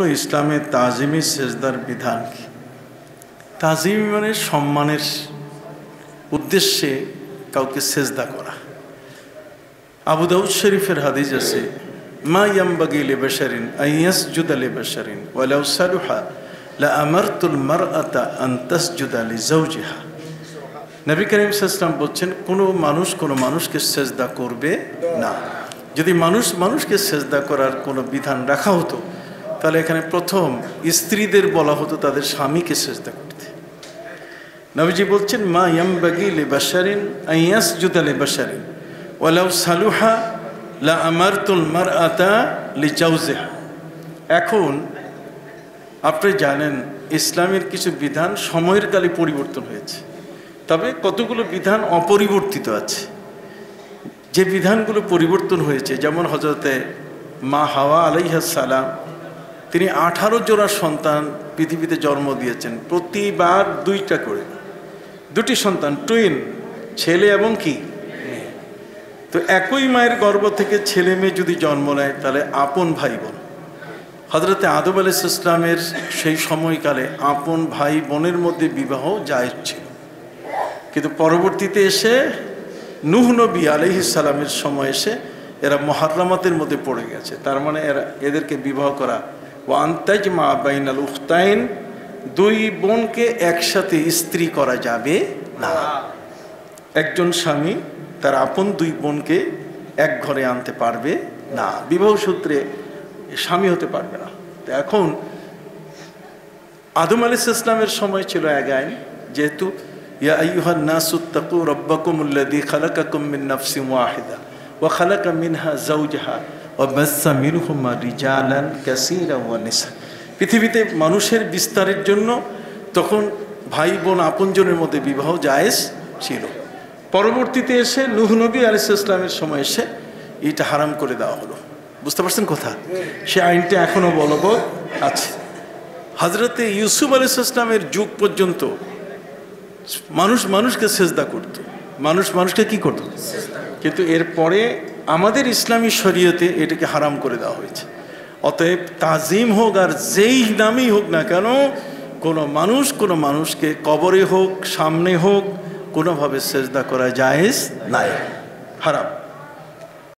ইসলামে তাজিমি সেজদার বিধান কি? তাজিমি মানে সম্মানের উদ্দেশ্যে কাউকে সেজদা করা। আবু দাউদ শরীফের হাদিস আছে, মা ইয়ামবাগি লিবাশারিন আইয়াস জুদা লিবাশারিন ওয়ালাউ সালুহা লা আমারতুল মারআতা আন তাসজুদা লিজাওজিহা নবী করিম সাল্লাম বলছেন, কোনো মানুষ কোনো মানুষকে সেজদা করবে না। যদি মানুষ, মানুষকে সেজদা করার কোনো বিধান রাখা হতো তাহলে এখানে প্রথম স্ত্রীদের বলা হতো তাদের স্বামীকে সেজদা করতে। নবীজি বলছেন, মা ইয়ামবাগি লিবাশারিন আইয়াস জুদা লিবাশারিন ওয়ালাউ সালুহা লা আমারতুল মারআতা লিজাওজিহা এখন আপনি জানেন, ইসলামের কিছু বিধান সময়ের কালে পরিবর্তন হয়েছে। তবে কতগুলো বিধান অপরিবর্তিত আছে। যে বিধানগুলো পরিবর্তন হয়েছে, যেমন হজরতে মা হাওয়া আলাইহাসালাম তিনি আঠারো জোড়া সন্তান পৃথিবীতে জন্ম দিয়েছেন, প্রতিবার দুইটা করে। দুটি সন্তান টুইন ছেলে এবং কি। তো একই মায়ের গর্ভ থেকে ছেলে মেয়ে যদি জন্ম নেয়, তাহলে আপন ভাই বোন হজরতে আদব আলি ইসলামের সেই সময়কালে আপন ভাই বোনের মধ্যে বিবাহ জায়েজ ছিল। কিন্তু পরবর্তীতে এসে নুহ নবী আলহিসাল্লামের সময় এসে এরা মহারামাতের মধ্যে পড়ে গেছে। তার মানে এরা, এদেরকে বিবাহ করা ও আন্তাজ মা বাইনাল উখতাইন, দুই বোনকে একসাথে স্ত্রী করা যাবে না। একজন স্বামী, তার আপন দুই বোনকে এক ঘরে আনতে পারবে না। বিবাহ সূত্রে স্বামী হতে পারবে না। তো এখন আদম আলিস ইসলামের সময় ছিল এক আইন, যেহেতু, ইয়া আইয়ুহান নাসুত্তাকু রব্বাকুমুল্লাযী খালাকাকুম মিন ওয়া খালাকা মিনহা যাওজাহা। ওয়া বাসসা মিনহুমা রিজালান কাসীরা ওয়া নিসা। পৃথিবীতে মানুষের বিস্তারের জন্য তখন ভাই বোন আপনজনের মধ্যে বিবাহ জায়েজ ছিল। পরবর্তীতে এসে নুহ নবী আলিস ইসলামের সময় এসে এটা হারাম করে দেওয়া হলো। বুঝতে পারছেন কথা? সে আইনটা এখনও বলবৎ আছে। হজরতে ইউসুফ আলিস ইসলামের যুগ পর্যন্ত মানুষ মানুষকে সেজদা করত। মানুষ মানুষকে কি করত। কিন্তু এরপরে আমাদের ইসলামী শরীয়তে এটাকে হারাম করে দেওয়া হয়েছে। অতএব তাজিম হোক আর যেই নামেই হোক না কেন, কোনো মানুষ কোনো মানুষকে কবরে হোক, সামনে হোক, কোনোভাবে সেজদা করা জায়েজ নাই। হারাম।